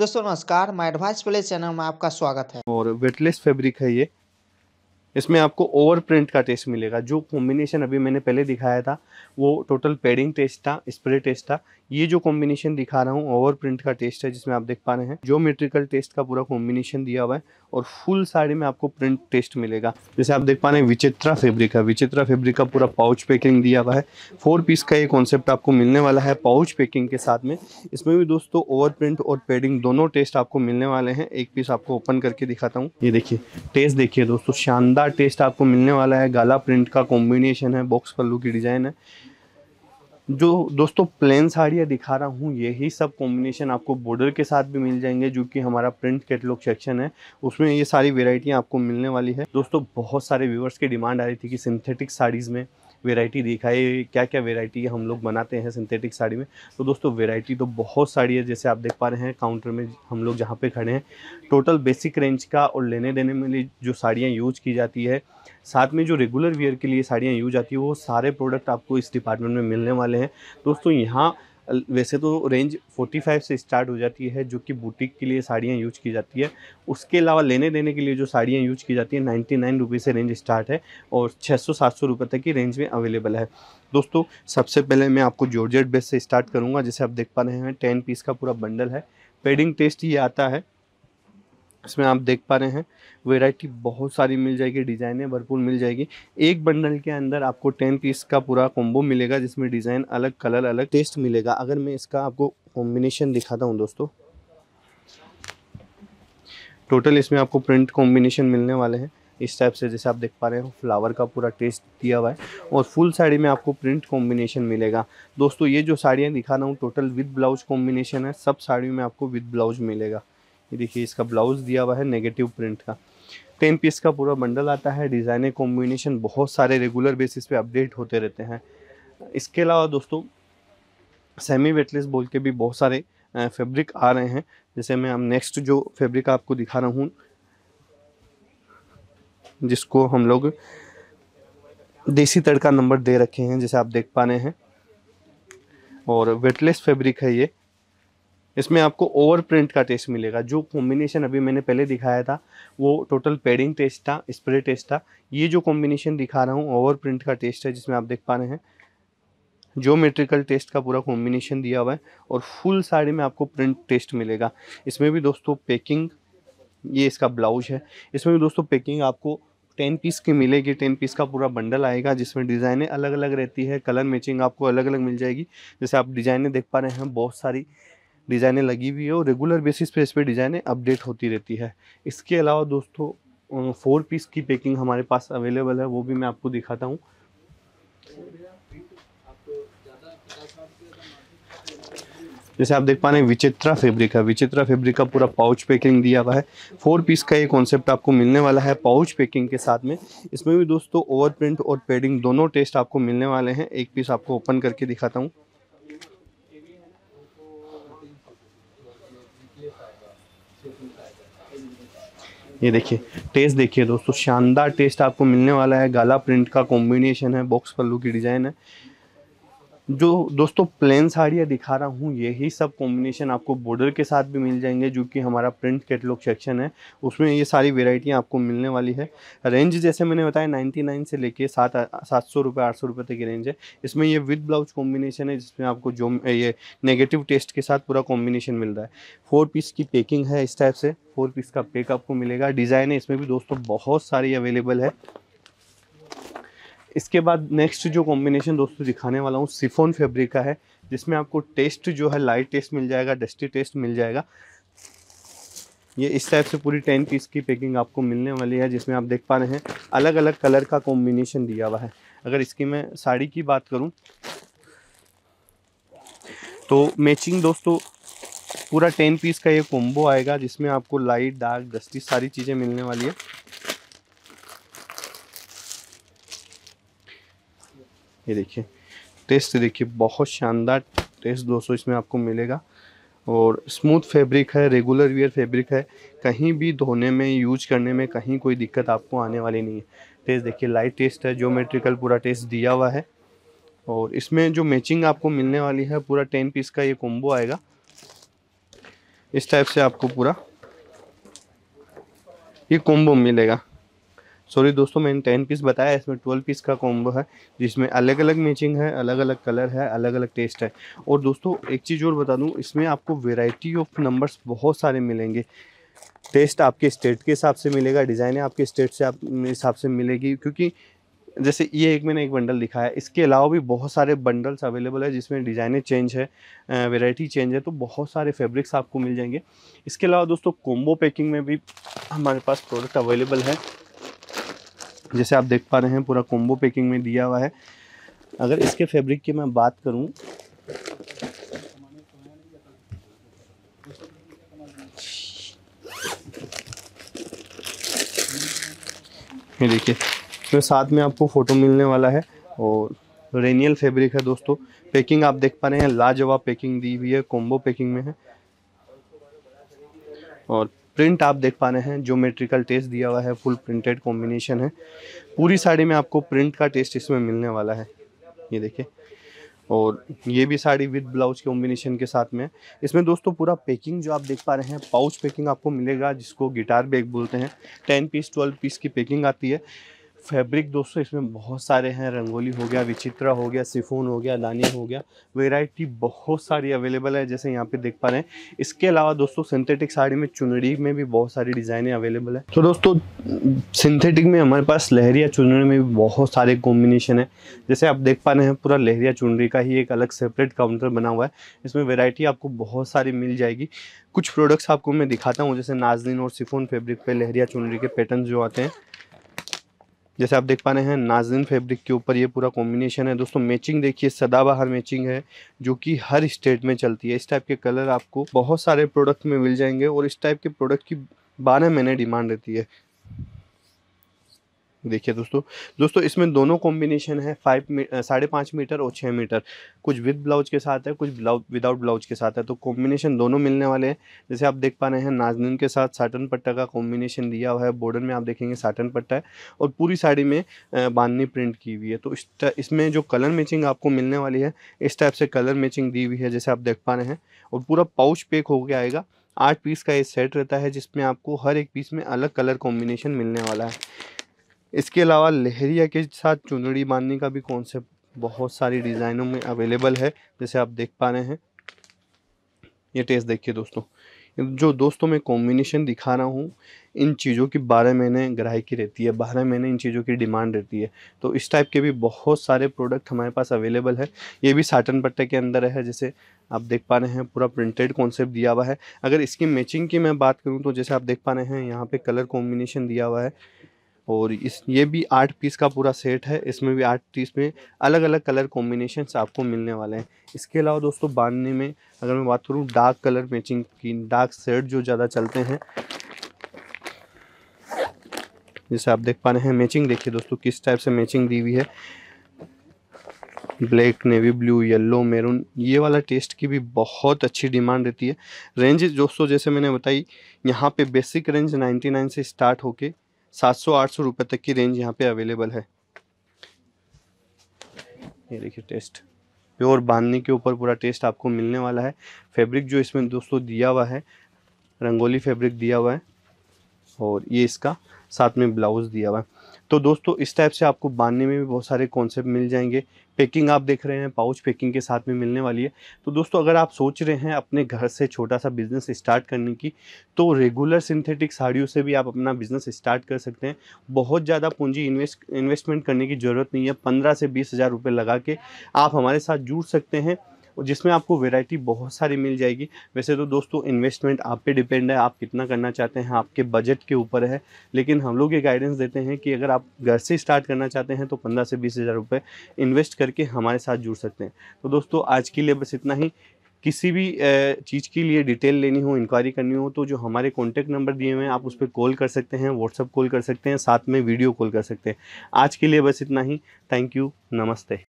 दोस्तों नमस्कार my advice play channel में आपका स्वागत है। और वेटलेस फैब्रिक है ये। इसमें आपको ओवर प्रिंट का टेस्ट मिलेगा। जो कॉम्बिनेशन अभी मैंने पहले दिखाया था, वो टोटल पेडिंग टेस्ट था स्प्रे टेस्ट था। ये जो कॉम्बिनेशन दिखा रहा हूँ ओवर प्रिंट का टेस्ट है, जिसमें आप देख पा रहे हैं जो मेट्रिकल टेस्ट का पूरा कॉम्बिनेशन दिया हुआ है और फुल साड़ी में आपको प्रिंट टेस्ट मिलेगा। जैसे आप देख पा रहे हैं, विचित्रा फैब्रिक है। विचित्रा फेब्रिक का पूरा पाउच पैकिंग दिया हुआ है। फोर पीस का ये कॉन्सेप्ट आपको मिलने वाला है पाउच पैकिंग के साथ में। इसमें भी दोस्तों ओवर प्रिंट और पेडिंग दोनों टेस्ट आपको मिलने वाले हैं। एक पीस आपको ओपन करके दिखाता हूँ। ये देखिए टेस्ट देखिए दोस्तों, शानदार टेस्ट आपको मिलने वाला है। गाला प्रिंट का कॉम्बिनेशन है बॉक्स पल्लू की डिज़ाइन है। जो दोस्तों प्लेन साड़ियाँ दिखा रहा हूँ, यही सब कॉम्बिनेशन आपको बॉर्डर के साथ भी मिल जाएँगे, जो कि हमारा प्रिंट कैटलॉग सेक्शन है। उसमें ये सारी वेराइटियाँ आपको मिलने वाली है। दोस्तों, बहुत सारे व्यूवर्स की डिमांड आ रही थी कि सिंथेटिक साड़ीज़ में वेराइटी दिखाई क्या क्या वेराइटी हम लोग बनाते हैं सिंथेटिक साड़ी में। तो दोस्तों वेराइटी तो बहुत सारी है, जैसे आप देख पा रहे हैं काउंटर में हम लोग जहाँ पे खड़े हैं। टोटल बेसिक रेंज का और लेने देने में जो साड़ियाँ यूज़ की जाती है, साथ में जो रेगुलर वियर के लिए साड़ियाँ यूज़ आती है, वो सारे प्रोडक्ट आपको इस डिपार्टमेंट में मिलने वाले हैं। दोस्तों, यहाँ वैसे तो रेंज 45 से स्टार्ट हो जाती है, जो कि बुटीक के लिए साड़ियाँ यूज़ की जाती है। उसके अलावा लेने देने के लिए जो साड़ियाँ यूज़ की जाती है नाइन्टी नाइन से रेंज स्टार्ट है और छः सौ, सात सौ रुपये तक की रेंज में अवेलेबल है। दोस्तों, सबसे पहले मैं आपको जॉर्जेट बेस से स्टार्ट करूँगा, जैसे आप देख पा रहे हैं टेन पीस का पूरा बंडल है। पेडिंग टेस्ट ये आता है। इसमें आप देख पा रहे हैं वैरायटी बहुत सारी मिल जाएगी डिज़ाइनें भरपूर मिल जाएगी। एक बंडल के अंदर आपको टेन पीस का पूरा कॉम्बो मिलेगा, जिसमें डिज़ाइन अलग कलर अलग टेस्ट मिलेगा। अगर मैं इसका आपको कॉम्बिनेशन दिखाता हूँ दोस्तों। टोटल इसमें आपको प्रिंट कॉम्बिनेशन मिलने वाले हैं। इस टाइप से जैसे आप देख पा रहे हो फ्लावर का पूरा टेस्ट दिया हुआ है। और फुल साड़ी में आपको प्रिंट कॉम्बिनेशन मिलेगा। दोस्तों, ये जो साड़ियाँ दिखा रहा हूँ टोटल विद ब्लाउज कॉम्बिनेशन है, सब साड़ियों में आपको विद ब्लाउज मिलेगा। ये देखिए, इसका ब्लाउज दिया हुआ है नेगेटिव प्रिंट का। टेन पीस का पूरा बंडल आता है डिज़ाइन कॉम्बिनेशन बहुत सारे रेगुलर बेसिस पे अपडेट होते रहते हैं। इसके अलावा दोस्तों सेमी वेटलेस बोल के भी बहुत सारे फैब्रिक आ रहे हैं। जैसे मैं हम नेक्स्ट जो फैब्रिक आपको दिखा रहा हूँ, जिसको हम लोग देसी तड़का नंबर दे रखे हैं, जैसे आप देख पा रहे हैं। और वेटलेस फैब्रिक है ये। इसमें आपको ओवर प्रिंट का टेस्ट मिलेगा। जो कॉम्बिनेशन अभी मैंने पहले दिखाया था, वो टोटल पेडिंग टेस्ट था स्प्रे टेस्ट था। ये जो कॉम्बिनेशन दिखा रहा हूँ ओवर प्रिंट का टेस्ट है, जिसमें आप देख पा रहे हैं। जो मेट्रिकल टेस्ट का पूरा कॉम्बिनेशन दिया हुआ है और फुल साड़ी में आपको प्रिंट टेस्ट मिलेगा। इसमें भी दोस्तों पैकिंग ये इसका ब्लाउज है। इसमें भी दोस्तों पैकिंग आपको टेन पीस की मिलेगी। टेन पीस का पूरा बंडल आएगा, जिसमें डिज़ाइनें अलग अलग रहती है कलर मैचिंग आपको अलग अलग मिल जाएगी। जैसे आप डिज़ाइनें देख पा रहे हैं, बहुत सारी डिज़ाइनें लगी हुई है और रेगुलर बेसिस पे इस पर डिज़ाइनें अपडेट होती रहती है। इसके अलावा दोस्तों फोर पीस की पैकिंग हमारे पास अवेलेबल है, वो भी मैं आपको दिखाता हूँ। जैसे आप देख पा रहे हैं, विचित्रा फैब्रिक है। विचित्रा फैब्रिक का पूरा पाउच पैकिंग दिया हुआ है। फोर पीस का ये कॉन्सेप्ट आपको मिलने वाला है पाउच पैकिंग के साथ में। इसमें भी दोस्तों ओवर प्रिंट और पेडिंग दोनों टेस्ट आपको मिलने वाले हैं। एक पीस आपको ओपन करके दिखाता हूँ। ये देखिए टेस्ट देखिए दोस्तों, शानदार टेस्ट आपको मिलने वाला है। गाला प्रिंट का कॉम्बिनेशन है बॉक्स पल्लू की डिज़ाइन है। जो दोस्तों प्लेन साड़ियाँ दिखा रहा हूँ, यही सब कॉम्बिनेशन आपको बॉर्डर के साथ भी मिल जाएँगे, जो कि हमारा प्रिंट कैटलॉग सेक्शन है। उसमें ये सारी वेराइटियाँ आपको मिलने वाली है। रेंज जैसे मैंने बताया 99 से लेके सात सात सौ रुपये आठ सौ रुपये तक की रेंज है। इसमें ये विद ब्लाउज कॉम्बिनेशन है, जिसमें आपको जो, ये नेगेटिव टेस्ट के साथ पूरा कॉम्बिनेशन मिल रहा है। फोर पीस की पैकिंग है इस टाइप से। फोर पीस का पेक आपको मिलेगा। डिज़ाइन है, इसमें भी दोस्तों बहुत सारी अवेलेबल है। इसके बाद नेक्स्ट जो कॉम्बिनेशन दोस्तों दिखाने वाला हूँ सिफोन फैब्रिक का है, जिसमें आपको टेस्ट जो है लाइट टेस्ट मिल जाएगा डस्टी टेस्ट मिल जाएगा। ये इस टाइप से पूरी टेन पीस की पैकिंग आपको मिलने वाली है, जिसमें आप देख पा रहे हैं अलग अलग कलर का कॉम्बिनेशन दिया हुआ है। अगर इसकी मैं साड़ी की बात करूँ तो मैचिंग दोस्तों, पूरा टेन पीस का ये कॉम्बो आएगा, जिसमें आपको लाइट डार्क डस्टी सारी चीज़ें मिलने वाली है। ये देखिए, टेस्ट देखिए, बहुत शानदार टेस्ट दोस्तों इसमें आपको मिलेगा। और स्मूथ फैब्रिक है, रेगुलर वियर फैब्रिक है, कहीं भी धोने में, यूज़ करने में कहीं कोई दिक्कत आपको आने वाली नहीं है। टेस्ट देखिए, लाइट टेस्ट है जोमेट्रिकल पूरा टेस्ट दिया हुआ है। और इसमें जो मैचिंग आपको मिलने वाली है, पूरा टेन पीस का ये कॉम्बो आएगा। इस टाइप से आपको पूरा ये कॉम्बो मिलेगा। सॉरी दोस्तों, मैंने टेन पीस बताया, इसमें ट्वेल्व पीस का कॉम्बो है, जिसमें अलग अलग मैचिंग है अलग अलग कलर है अलग अलग टेस्ट है। और दोस्तों, एक चीज़ और बता दूँ, इसमें आपको वेराइटी ऑफ़ नंबर्स बहुत सारे मिलेंगे। टेस्ट आपके स्टेट के हिसाब से मिलेगा डिज़ाइन आपके स्टेट से आप, हिसाब से मिलेगी, क्योंकि जैसे ये एक मैंने एक बंडल दिखाया इसके अलावा भी बहुत सारे बंडल्स अवेलेबल है, जिसमें डिज़ाइनें चेंज है वैरायटी चेंज है तो बहुत सारे फैब्रिक्स आपको मिल जाएँगे। इसके अलावा दोस्तों कोम्बो पैकिंग में भी हमारे पास प्रोडक्ट अवेलेबल है। जैसे आप देख पा रहे हैं, पूरा कॉम्बो पैकिंग में दिया हुआ है। अगर इसके फैब्रिक की मैं बात करूँ, ये देखिए इसमें साथ में आपको फ़ोटो मिलने वाला है और रेनियल फैब्रिक है दोस्तों। पैकिंग आप देख पा रहे हैं, लाजवाब पैकिंग दी हुई है कॉम्बो पैकिंग में है। और प्रिंट आप देख पा रहे हैं ज्योमेट्रिकल टेस्ट दिया हुआ है, फुल प्रिंटेड कॉम्बिनेशन है। पूरी साड़ी में आपको प्रिंट का टेस्ट इसमें मिलने वाला है, ये देखिए। और ये भी साड़ी विद ब्लाउज कॉम्बिनेशन के साथ में। इसमें दोस्तों पूरा पैकिंग जो आप देख पा रहे हैं पाउच पैकिंग आपको मिलेगा, जिसको गिटार बैग बोलते हैं। टेन पीस ट्वेल्व पीस की पैकिंग आती है। फैब्रिक दोस्तों, इसमें बहुत सारे हैं। रंगोली हो गया, विचित्रा हो गया, सिफोन हो गया दानी हो गया। वैरायटी बहुत सारी अवेलेबल है, जैसे यहाँ पे देख पा रहे हैं। इसके अलावा दोस्तों, सिंथेटिक साड़ी में चुनरी में भी बहुत सारी डिज़ाइनें अवेलेबल है। तो दोस्तों, सिंथेटिक में हमारे पास लहरिया चुनरी में भी बहुत सारे कॉम्बिनेशन है। जैसे आप देख पा रहे हैं, पूरा लहरिया चुनरी का ही एक अलग सेपरेट काउंटर बना हुआ है। इसमें वेराइटी आपको बहुत सारी मिल जाएगी। कुछ प्रोडक्ट्स आपको मैं दिखाता हूँ, जैसे नाजलिन और सिफोन फेब्रिक पे लहरिया चुनरी के पैटर्न जो आते हैं। जैसे आप देख पा रहे हैं नाजिन फैब्रिक के ऊपर ये पूरा कॉम्बिनेशन है। दोस्तों मैचिंग देखिए, सदाबहार मैचिंग है, जो कि हर स्टेट में चलती है। इस टाइप के कलर आपको बहुत सारे प्रोडक्ट में मिल जाएँगे और इस टाइप के प्रोडक्ट की बारह महीने डिमांड रहती है। देखिए दोस्तों दोस्तों, इसमें दोनों कॉम्बिनेशन है फाइव साढ़े पाँच मीटर और छः मीटर कुछ विद ब्लाउज के साथ है, कुछ ब्लाउज विदाउट ब्लाउज के साथ है। तो कॉम्बिनेशन दोनों मिलने वाले हैं। जैसे आप देख पा रहे हैं, नाजनीन के साथ साटन पट्टा का कॉम्बिनेशन दिया हुआ है। बॉर्डर में आप देखेंगे साटन पट्टा है और पूरी साड़ी में बांधनी प्रिंट की हुई है। तो इस इसमें जो कलर मैचिंग आपको मिलने वाली है, इस टाइप से कलर मैचिंग दी हुई है, जैसे आप देख पा रहे हैं। और पूरा पाउच पैक हो गया आएगा। आठ पीस का ये सेट रहता है, जिसमें आपको हर एक पीस में अलग कलर कॉम्बिनेशन मिलने वाला है। इसके अलावा लहरिया के साथ चुनड़ी बांधने का भी कॉन्सेप्ट बहुत सारी डिज़ाइनों में अवेलेबल है, जैसे आप देख पा रहे हैं। ये टेस्ट देखिए दोस्तों। जो दोस्तों मैं कॉम्बिनेशन दिखा रहा हूँ, इन चीज़ों की बारह महीने ग्राहकी रहती है बारह महीने इन चीज़ों की डिमांड रहती है। तो इस टाइप के भी बहुत सारे प्रोडक्ट हमारे पास अवेलेबल है। ये भी साटन पट्टे के अंदर है, जैसे आप देख पा रहे हैं, पूरा प्रिंटेड कॉन्सेप्ट दिया हुआ है। अगर इसकी मैचिंग की मैं बात करूँ तो जैसे आप देख पा रहे हैं, यहाँ पर कलर कॉम्बिनेशन दिया हुआ है। और इस, ये भी आठ पीस का पूरा सेट है। इसमें भी आठ पीस में अलग अलग कलर कॉम्बिनेशन आपको मिलने वाले हैं। इसके अलावा दोस्तों, बांधने में अगर मैं बात करूँ, डार्क कलर मैचिंग की, डार्क सेट जो ज़्यादा चलते हैं। जैसे आप देख पा रहे हैं, मैचिंग देखिए दोस्तों, किस टाइप से मैचिंग दी हुई है। Black, navy blue, yellow, maroon, ये वाला टेस्ट की भी बहुत अच्छी डिमांड रहती है। रेंज दोस्तों, जैसे मैंने बताई, यहाँ पे बेसिक रेंज 99 से स्टार्ट होके सात सौ, आठ सौ रुपये तक की रेंज यहाँ पे अवेलेबल है। ये देखिए टेस्ट प्योर बांधने के ऊपर पूरा टेस्ट आपको मिलने वाला है। फैब्रिक जो इसमें दोस्तों दिया हुआ है, रंगोली फैब्रिक दिया हुआ है, और ये इसका साथ में ब्लाउज़ दिया हुआ है। तो दोस्तों, इस टाइप से आपको बांधने में भी बहुत सारे कॉन्सेप्ट मिल जाएँगे। पैकिंग आप देख रहे हैं पाउच पैकिंग के साथ में मिलने वाली है। तो दोस्तों, अगर आप सोच रहे हैं अपने घर से छोटा सा बिज़नेस स्टार्ट करने की तो रेगुलर सिंथेटिक साड़ियों से भी आप अपना बिज़नेस स्टार्ट कर सकते हैं। बहुत ज़्यादा पूंजी इन्वेस्ट इन्वेस्टमेंट करने की ज़रूरत नहीं है। पंद्रह से बीस हज़ार रुपये लगा के आप हमारे साथ जुड़ सकते हैं। जिसमें आपको वेराइटी बहुत सारी मिल जाएगी। वैसे तो दोस्तों इन्वेस्टमेंट आप पे डिपेंड है, आप कितना करना चाहते हैं, आपके बजट के ऊपर है। लेकिन हम लोग ये गाइडेंस देते हैं कि अगर आप घर से स्टार्ट करना चाहते हैं तो पंद्रह से बीस हज़ार रुपये इन्वेस्ट करके हमारे साथ जुड़ सकते हैं। तो दोस्तों, आज के लिए बस इतना ही। किसी भी चीज़ के लिए डिटेल लेनी हो इंक्वायरी करनी हो तो जो हमारे कॉन्टैक्ट नंबर दिए हुए हैं, आप उस पर कॉल कर सकते हैं व्हाट्सअप कॉल कर सकते हैं, साथ में वीडियो कॉल कर सकते हैं। आज के लिए बस इतना ही। थैंक यू नमस्ते।